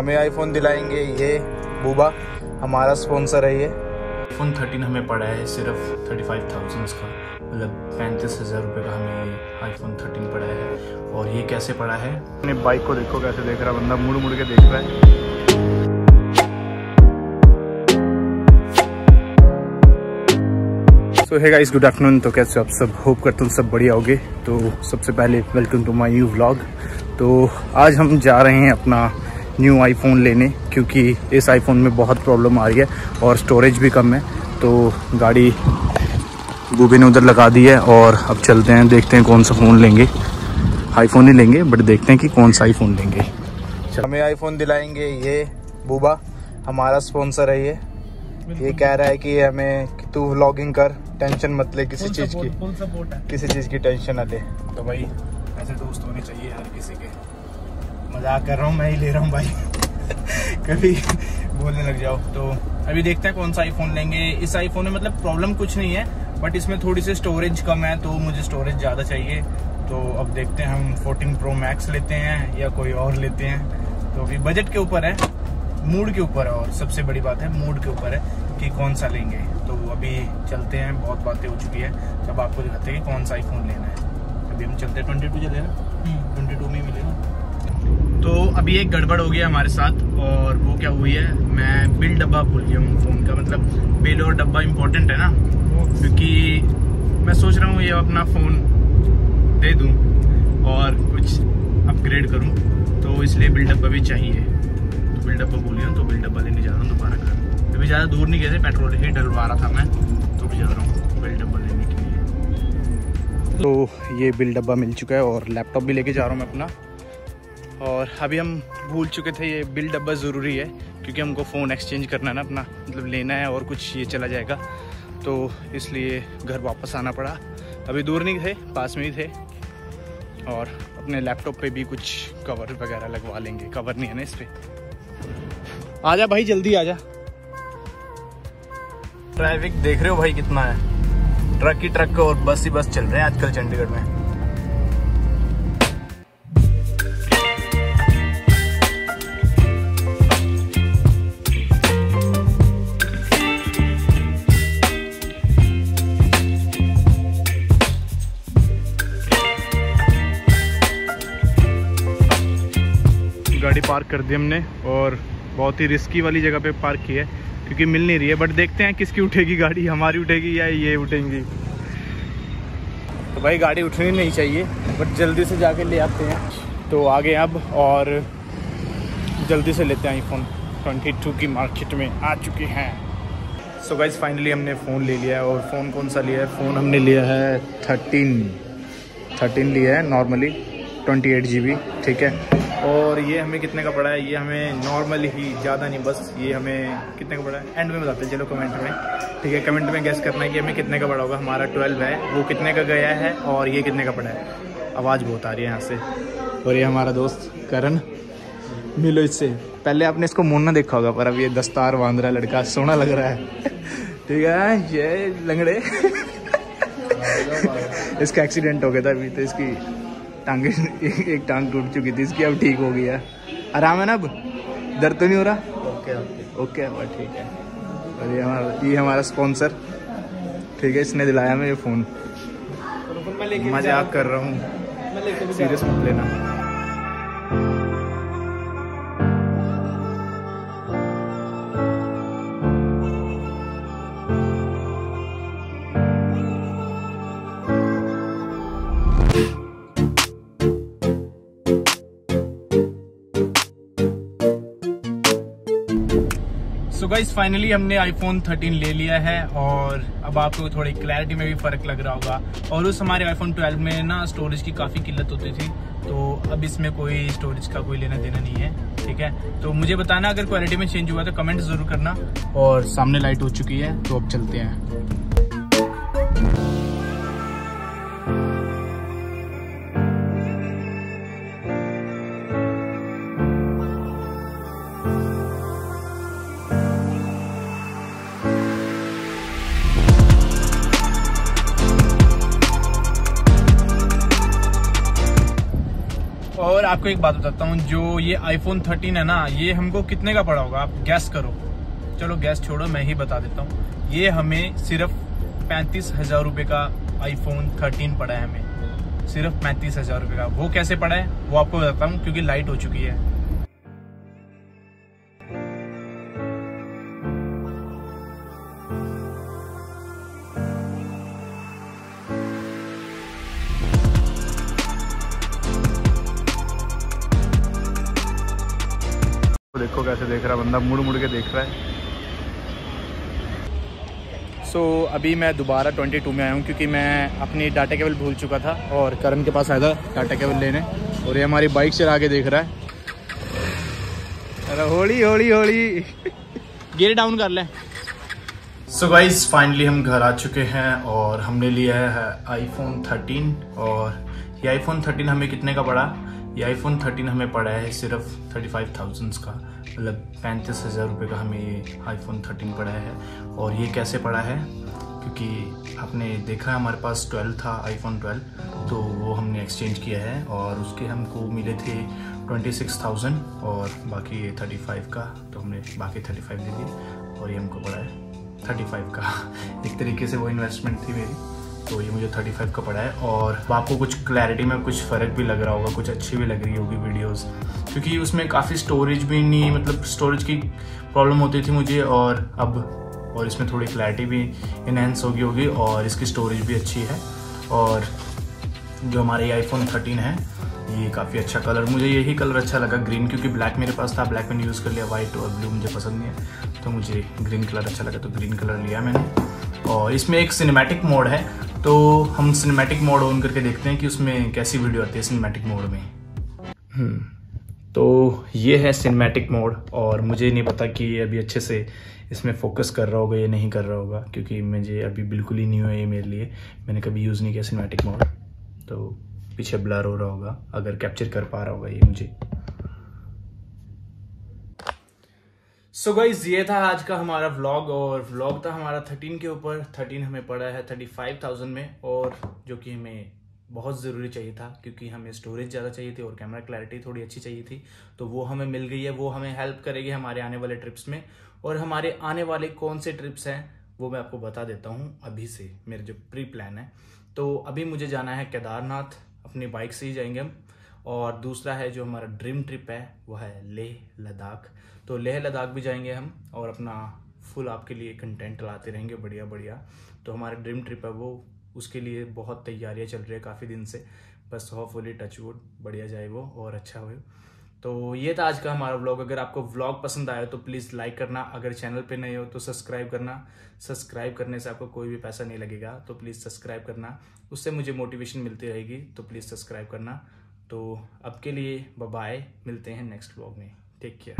हमें आईफोन दिलाएँगे ये बूबा। हमारा स्पॉन्सर है ये। आईफोन 13 हमें पड़ा है सिर्फ़ थर्टी फाइव थाउज़ेंड का मतलब पैंतीस हज़ार रुपये का हमें आईफोन 13 पड़ा है। और ये कैसे पड़ा है? अपने बाइक को देखो कैसे देख रहा है बंदा मुड़ मुड़ के देख रहा है। सो है गाइस गुड आफ्टरनून तो कैसे आप सब? होप करता हूँ सब बढ़िया होगे। तो सबसे पहले welcome to my new vlog तो आज हम जा रहे हैं अपना न्यू आईफोन लेने क्योंकि इस आईफोन में बहुत प्रॉब्लम आ रही है और स्टोरेज भी कम है। तो गाड़ी बूबी ने उधर लगा दी है और अब चलते हैं देखते हैं कौन सा फ़ोन लेंगे। आईफोन ही लेंगे बट देखते हैं कि कौन सा आईफोन लेंगे। हमें आईफोन दिलाएँगे ये बूबा हमारा स्पॉन्सर है ये। ये कह रहा है कि हमें कि तू व्लॉगिंग कर टेंशन मत ले किसी चीज़ की। किसी चीज़ की टेंशन ना ले। तो भाई ऐसे दोस्त होने चाहिए हर किसी के। मज़ाक कर रहा हूँ मैं ही ले रहा हूँ भाई। कभी बोलने लग जाओ तो अभी देखते हैं कौन सा आईफोन लेंगे। इस आईफोन में मतलब प्रॉब्लम कुछ नहीं है बट इसमें थोड़ी सी स्टोरेज कम है तो मुझे स्टोरेज ज़्यादा चाहिए। तो अब देखते हैं हम 14 प्रो मैक्स लेते हैं या कोई और लेते हैं। तो अभी बजट के ऊपर है मूड के ऊपर है और सबसे बड़ी बात है मूड के ऊपर है कि कौन सा लेंगे। तो अभी चलते हैं बहुत बातें हो चुकी है जब आपको दिखाते हैं कि कौन सा आईफोन लेना है। अभी हम चलते हैं ट्वेंटी टू चले ट्वेंटी टू में ही मिलेगा। तो अभी एक गड़बड़ हो गया हमारे साथ और वो क्या हुई है? मैं बिल डब्बा भूल गया हूँ फ़ोन का मतलब बिल और डब्बा इम्पोर्टेंट है ना? क्योंकि मैं सोच रहा हूँ ये अपना फ़ोन दे दूँ और कुछ अपग्रेड करूँ तो इसलिए बिल डब्बा भी चाहिए। तो बिल डब्बा भूल गया हूँ तो बिल डब्बा लेने जा रहा हूँ दोबारा घर। अभी ज़्यादा दूर नहीं गए थे, पेट्रोल ही डलवा रहा था मैं तो भी जा रहा हूँ बिल डब्बा लेने के लिए। तो ये बिल डब्बा मिल चुका है और लैपटॉप भी लेके जा रहा हूँ मैं अपना। और अभी हम भूल चुके थे ये बिल डब्बा ज़रूरी है, क्योंकि हमको फ़ोन एक्सचेंज करना है ना अपना मतलब लेना है और कुछ ये चला जाएगा। तो इसलिए घर वापस आना पड़ा। अभी दूर नहीं थे, पास में ही थे। और अपने लैपटॉप पे भी कुछ कवर वगैरह लगवा लेंगे। कवर नहीं है ना इस पर आजा भाई, जल्दी आजा। ट्रैफ़िक देख रहे हो भाई कितना है? ट्रक ही ट्रक और बस ही बस चल रहे हैं आजकल चंडीगढ़ में। पार्क कर दी हमने और बहुत ही रिस्की वाली जगह पे पार्क की है, क्योंकि मिल नहीं रही है। बट देखते हैं किसकी उठेगी गाड़ी, हमारी उठेगी या ये उठेंगी। तो भाई गाड़ी उठनी नहीं चाहिए बट जल्दी से जाके ले आते हैं। तो आगे अब और जल्दी से लेते हैं आईफोन 22 की मार्केट में आ चुके हैं। सो गाइज़ फाइनली हमने फ़ोन ले लिया है और फ़ोन कौन सा लिया है? फ़ोन हमने लिया है थर्टीन थर्टीन लिया है normally twenty eight G B ठीक है? और ये हमें कितने का पड़ा है? ये हमें नॉर्मल ही ज़्यादा नहीं, बस ये हमें कितने का पड़ा है? एंड में बताते हैं, चलो कमेंट में। ठीक है कमेंट में गैस करना है कि हमें कितने का पड़ा होगा। हमारा ट्वेल्व है, वो कितने का गया है और ये कितने का पड़ा है? आवाज़ बहुत आ रही है यहाँ से। और ये हमारा दोस्त करण मिलो इससे। पहले आपने इसको मुँह ना देखा होगा, पर अब ये दस्तार बाँध रहा है, लड़का सोना लग रहा है। ठीक है, ये लंगड़े। इसका एक्सीडेंट हो गया था अभी तो इसकी टांगे एक टांग टूट चुकी थी इसकी अब ठीक हो गई है। आराम है ना अब? दर्द तो नहीं हो रहा? Okay okay. ओके ठीक है। और ये हमारा ये हमारा स्पॉन्सर ठीक है इसने दिलाया मैं ये फ़ोन मज़ाक कर रहा हूँ। सीरियस मत लेना। सो गाइज़ फाइनली हमने आईफोन 13 ले लिया है और अब आपको थोड़ी क्लैरिटी में भी फ़र्क लग रहा होगा। और उस हमारे आईफोन 12 में ना स्टोरेज की काफ़ी किल्लत होती थी तो अब इसमें कोई स्टोरेज का कोई लेना देना नहीं है, ठीक है? तो मुझे बताना, अगर क्वालिटी में चेंज हुआ तो कमेंट ज़रूर करना और सामने लाइट हो चुकी है तो अब चलते हैं। और आपको एक बात बताता हूँ, जो ये आईफोन 13 है ना, ये हमको कितने का पड़ा होगा? आप गैस करो। चलो गैस छोड़ो, मैं ही बता देता हूँ। ये हमें सिर्फ़ पैंतीस हज़ार रुपये का आईफोन 13 पड़ा है हमें। सिर्फ़ पैंतीस हज़ार रुपये का। वो कैसे पड़ा है? वो आपको बताता हूँ, क्योंकि लाइट हो चुकी है। देखो कैसे देख रहा है बंदा मुड़ मुड़ के देख रहा है। सो so, अभी मैं दोबारा 22 में आया हूँ क्योंकि मैं अपनी डाटा केबल भूल चुका था और करण के पास आया था डाटा केबल लेने और ये हमारी बाइक चला के देख रहा है। अरे होली होली होली। गियर डाउन कर लें। सो गाइज़ फाइनली हम घर आ चुके हैं और हमने लिया है आईफोन 13 और ये आईफोन 13 हमें कितने का पड़ा? ये आईफोन 13 हमें पड़ा है सिर्फ़ थर्टी फाइव थाउजेंड्स का। मतलब पैंतीस हज़ार रुपये का हमें ये आईफोन 13 पड़ा है। और ये कैसे पड़ा है? क्योंकि आपने देखा हमारे पास 12 था आईफोन 12 तो वो हमने एक्सचेंज किया है और उसके हमको मिले थे 26,000 और बाकी ये 35 का तो हमने बाकी 35 दे दिए और ये हमको पड़ा है 35 का। एक तरीके से वो इन्वेस्टमेंट थी मेरी। तो ये मुझे 35 का पड़ा है और आपको कुछ क्लैरिटी में कुछ फ़र्क भी लग रहा होगा, कुछ अच्छी भी लग रही होगी वीडियोस क्योंकि उसमें काफ़ी स्टोरेज भी नहीं मतलब स्टोरेज की प्रॉब्लम होती थी मुझे और अब, और इसमें थोड़ी क्लैरिटी भी इनहेंस होगी होगी और इसकी स्टोरेज भी अच्छी है। और जो हमारे आईफोन थर्टीन है, ये काफ़ी अच्छा कलर मुझे यही कलर अच्छा लगा ग्रीन क्योंकि ब्लैक मेरे पास था ब्लैक मैंने यूज़ कर लिया वाइट और ब्लू मुझे पसंद नहीं है। तो मुझे ग्रीन कलर अच्छा लगा तो ग्रीन कलर लिया मैंने। और इसमें एक सिनेमैटिक मोड है तो हम सिनेमैटिक मोड ऑन करके देखते हैं कि उसमें कैसी वीडियो आती है सिनेमैटिक मोड में। हम्म, तो ये है सिनेमैटिक मोड और मुझे नहीं पता कि ये अभी अच्छे से इसमें फोकस कर रहा होगा या नहीं कर रहा होगा क्योंकि मुझे अभी बिल्कुल ही न्यू है ये मेरे लिए। मैंने कभी यूज़ नहीं किया सिनेमैटिक मोड तो पीछे ब्लर हो रहा होगा अगर कैप्चर कर पा रहा होगा ये मुझे। सो so गाइज़ ये था आज का हमारा व्लॉग और व्लॉग था हमारा थर्टीन के ऊपर। थर्टीन हमें पड़ा है थर्टी फाइव थाउज़ेंड में और जो कि हमें बहुत ज़रूरी चाहिए था क्योंकि हमें स्टोरेज ज़्यादा चाहिए थी और कैमरा क्लैरिटी थोड़ी अच्छी चाहिए थी। तो वो हमें मिल गई है, वो हमें हेल्प करेगी हमारे आने वाले ट्रिप्स में। और हमारे आने वाले कौन से ट्रिप्स हैं, वो मैं आपको बता देता हूँ अभी से। मेरे जो प्री प्लान है। तो अभी मुझे जाना है केदारनाथ, अपनी बाइक से ही जाएँगे हम। और दूसरा है जो हमारा ड्रीम ट्रिप है वह है लेह लद्दाख। तो लेह लद्दाख भी जाएँगे हम और अपना फुल आपके लिए कंटेंट लाते रहेंगे बढ़िया बढ़िया। तो हमारा ड्रीम ट्रिप है वो, उसके लिए बहुत तैयारियाँ चल रही है काफ़ी दिन से। बस होपफुली टच वुड बढ़िया जाए वो और अच्छा हो। तो ये था आज का हमारा व्लॉग अगर आपको व्लॉग पसंद आया तो प्लीज़ लाइक करना। अगर चैनल पे नए हो तो सब्सक्राइब करना। सब्सक्राइब करने से आपको कोई भी पैसा नहीं लगेगा तो प्लीज़ सब्सक्राइब करना। उससे मुझे मोटिवेशन मिलती रहेगी तो प्लीज़ सब्सक्राइब करना। तो अब के लिए बाय मिलते हैं नेक्स्ट ब्लॉग में। Take care